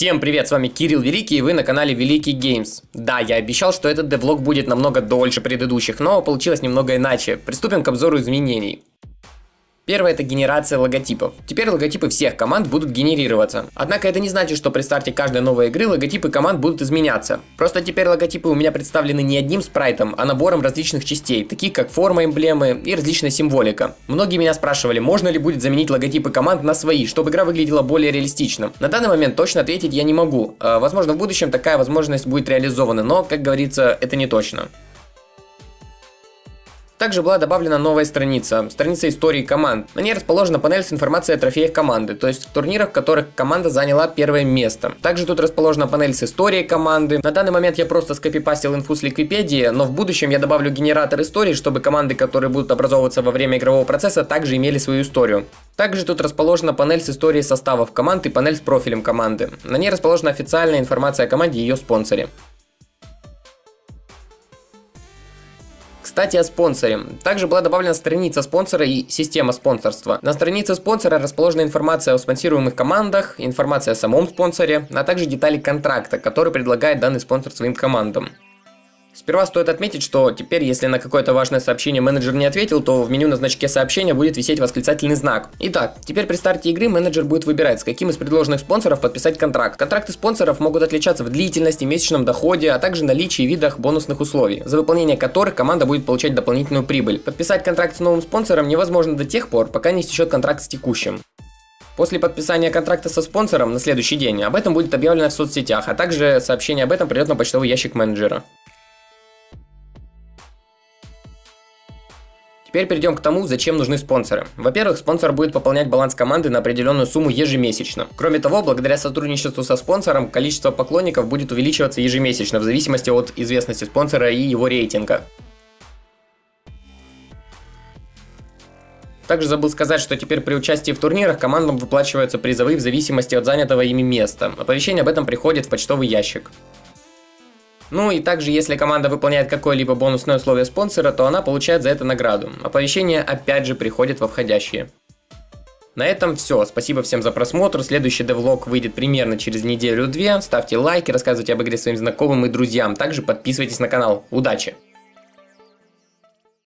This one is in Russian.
Всем привет, с вами Кирилл Великий и вы на канале Великий Геймс. Да, я обещал, что этот девлог будет намного дольше предыдущих, но получилось немного иначе. Приступим к обзору изменений. Первое это генерация логотипов. Теперь логотипы всех команд будут генерироваться. Однако это не значит, что при старте каждой новой игры логотипы команд будут изменяться. Просто теперь логотипы у меня представлены не одним спрайтом, а набором различных частей, таких как форма эмблемы и различная символика. Многие меня спрашивали, можно ли будет заменить логотипы команд на свои, чтобы игра выглядела более реалистично. На данный момент точно ответить я не могу. А, возможно в будущем такая возможность будет реализована, но, как говорится, это не точно. Также была добавлена новая страница, страница истории команд. На ней расположена панель с информацией о трофеях команды, то есть в турнирах, в которых команда заняла первое место. Также тут расположена панель с историей команды. На данный момент я просто скопипастил инфу с Википедии, но в будущем я добавлю генератор истории, чтобы команды, которые будут образовываться во время игрового процесса, также имели свою историю. Также тут расположена панель с историей составов команд и панель с профилем команды. На ней расположена официальная информация о команде и ее спонсоре. Кстати, о спонсоре. Также была добавлена страница спонсора и система спонсорства. На странице спонсора расположена информация о спонсируемых командах, информация о самом спонсоре, а также детали контракта, который предлагает данный спонсор своим командам. Сперва стоит отметить, что теперь, если на какое-то важное сообщение менеджер не ответил, то в меню на значке сообщения будет висеть восклицательный знак. Итак, теперь при старте игры менеджер будет выбирать, с каким из предложенных спонсоров подписать контракт. Контракты спонсоров могут отличаться в длительности, месячном доходе, а также наличии и видах бонусных условий, за выполнение которых команда будет получать дополнительную прибыль. Подписать контракт с новым спонсором невозможно до тех пор, пока не истечет контракт с текущим. После подписания контракта со спонсором на следующий день об этом будет объявлено в соцсетях, а также сообщение об этом придет на почтовый ящик менеджера. Теперь перейдем к тому, зачем нужны спонсоры. Во-первых, спонсор будет пополнять баланс команды на определенную сумму ежемесячно. Кроме того, благодаря сотрудничеству со спонсором, количество поклонников будет увеличиваться ежемесячно в зависимости от известности спонсора и его рейтинга. Также забыл сказать, что теперь при участии в турнирах командам выплачиваются призовые в зависимости от занятого ими места. Оповещение об этом приходит в почтовый ящик. Ну и также, если команда выполняет какое-либо бонусное условие спонсора, то она получает за это награду. Оповещение опять же приходит во входящие. На этом все. Спасибо всем за просмотр. Следующий девлог выйдет примерно через неделю-две. Ставьте лайки, рассказывайте об игре своим знакомым и друзьям. Также подписывайтесь на канал. Удачи!